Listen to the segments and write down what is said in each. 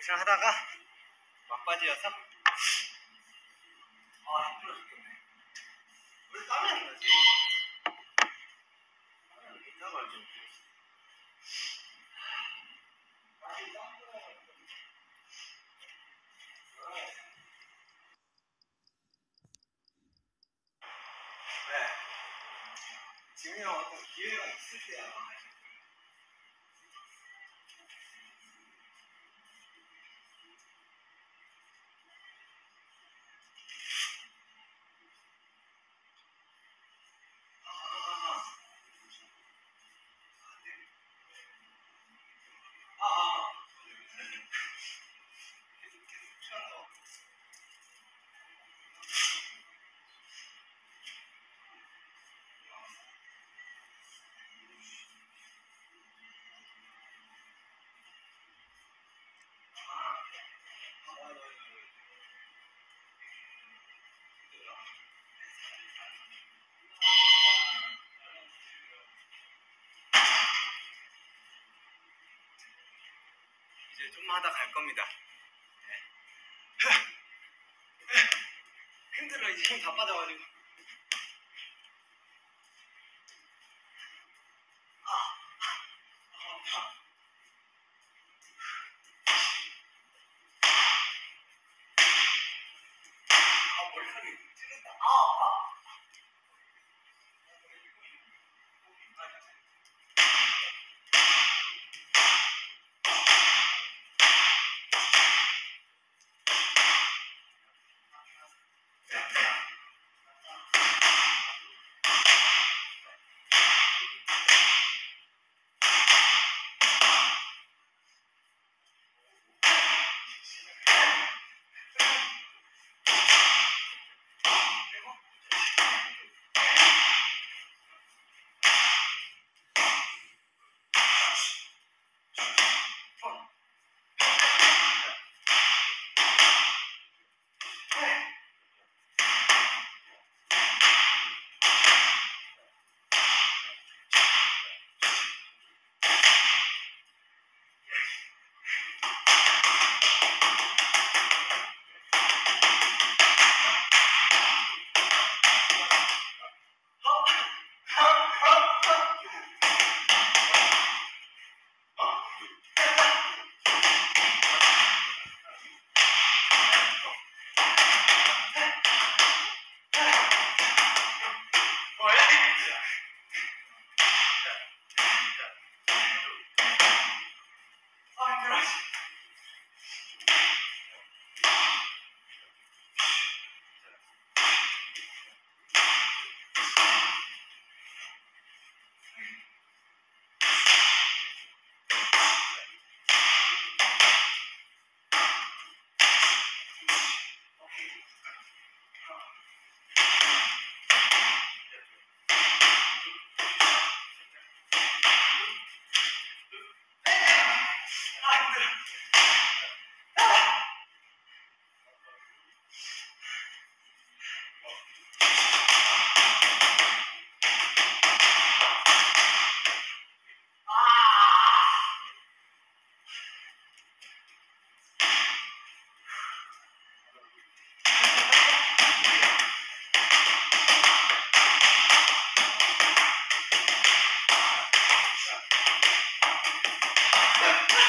고생하다가 막바지여서 아 힘들어 죽겠네 왜 땀이 안 나지? 지민이 형 어떤 기회가 있을 때야. 이제 좀만 하다 갈 겁니다. 네. 힘들어 이제 힘 다 빠져가지고. 아, 아. 아 머리카락이 찌른다. 아 아파. 아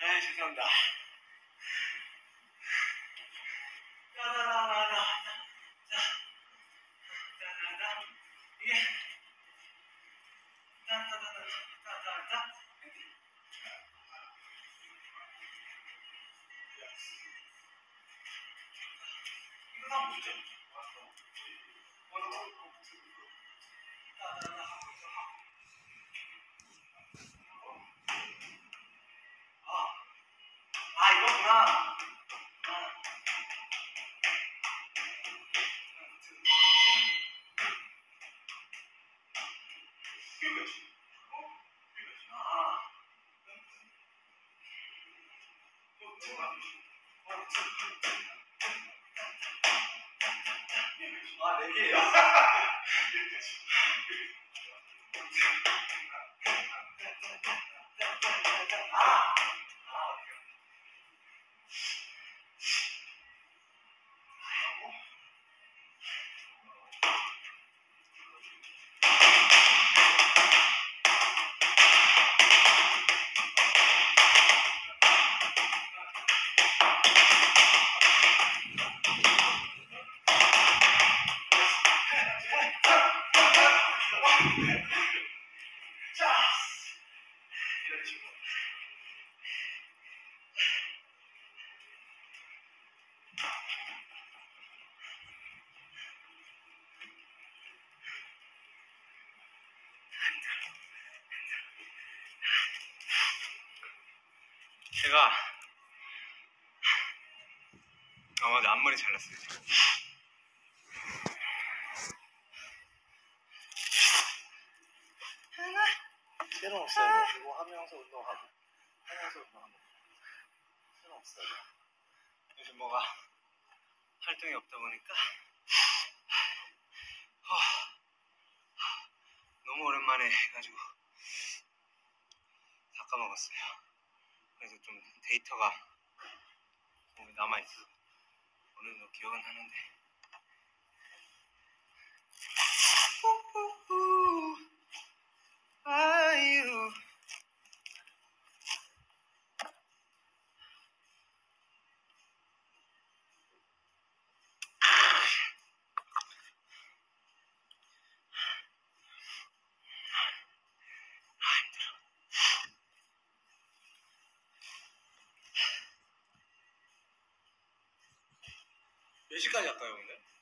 아 죄송합니다. 이거 다 뭐죠? 아, 네 개요? 아! 제가 아 맞아 앞머리 잘랐어요 지금. 필요 없어요. 이거 하면서 운동하고. 하면서 운동하고. 필요 없어요. 요즘 뭐가 활동이 없다 보니까 어, 너무 오랜만에 해가지고 다 까먹었어요 그래서 좀 데이터가 좀 남아 있어 어느 정도 기억은 하는데 短いやったよね。